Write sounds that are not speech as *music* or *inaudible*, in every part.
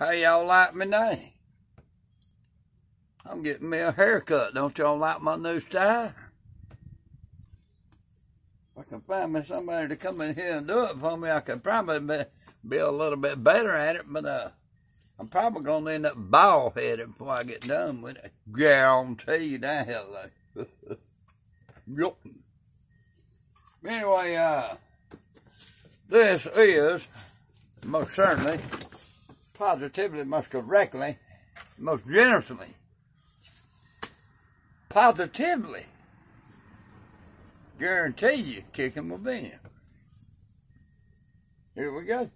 How y'all like me now? I'm getting me a haircut. Don't y'all like my new style? If I can find me somebody to come in here and do it for me, I could probably be, be a little bit better at it, but uh, I'm probably going to end up bald headed before I get done with it. Guarantee you that, hello. *laughs* yep. Anyway, uh, this is most certainly, positively, most correctly, most generously, positively guarantee you Kickin with Ben. Here we go.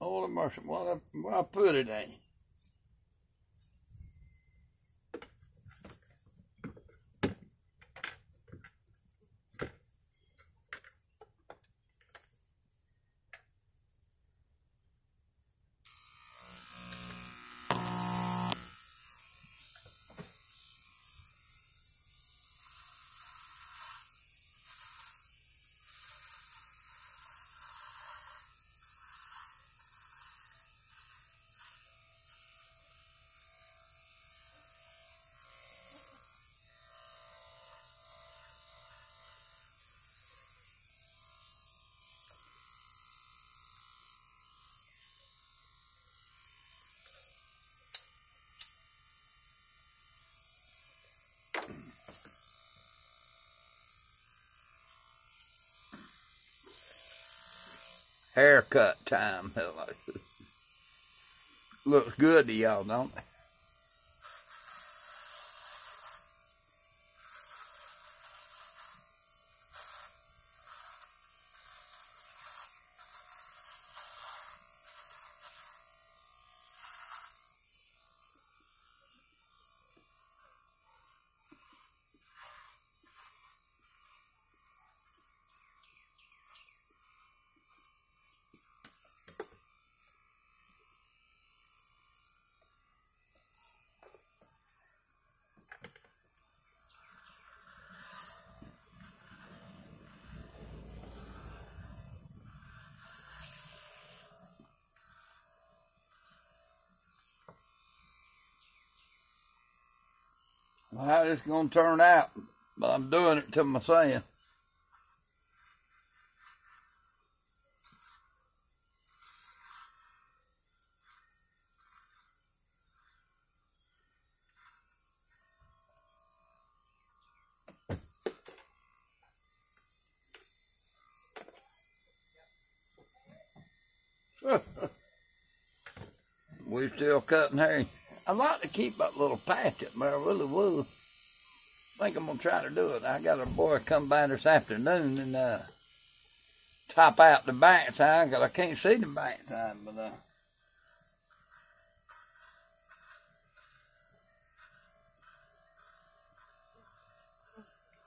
Oh, mercy, what I, what I put it in. Haircut time. *laughs* Looks good to y'all, don't it? How this gonna turn out, but I'm doing it to myself. *laughs* we still cutting hair. I like to keep that little patch up there, I really would. I think I'm gonna try to do it. I got a boy come by this afternoon and uh, top out the backside because I can't see the backside, but uh,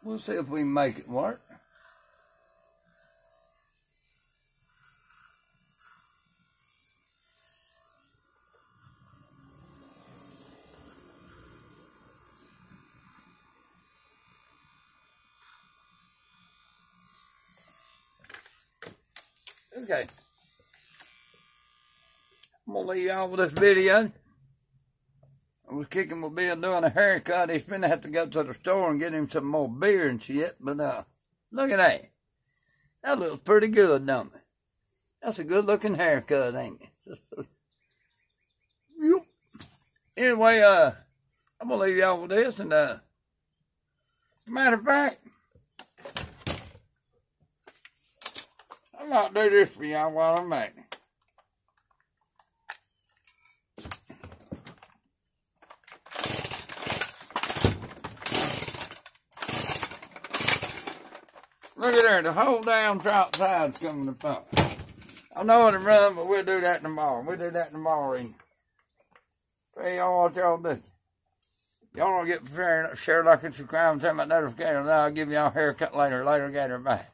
we'll see if we can make it work. Okay. I'm gonna leave y'all with this video. I was kicking my Bill doing a haircut. He's gonna have to go to the store and get him some more beer and shit. But uh, look at that. That looks pretty good, don't it? That's a good looking haircut, ain't it? yep. Anyway, uh, I'm gonna leave y'all with this and uh, matter of fact, I might do this for y'all while I'm at it. Look at there, the whole damn trout side's coming apart. I know to run, but we'll do that tomorrow. We'll do that tomorrow. And tell y'all what y'all do. Y'all don't get prepared, share, like, and subscribe, and turn my notifications. I'll give y'all a haircut later. Later, gator, bye.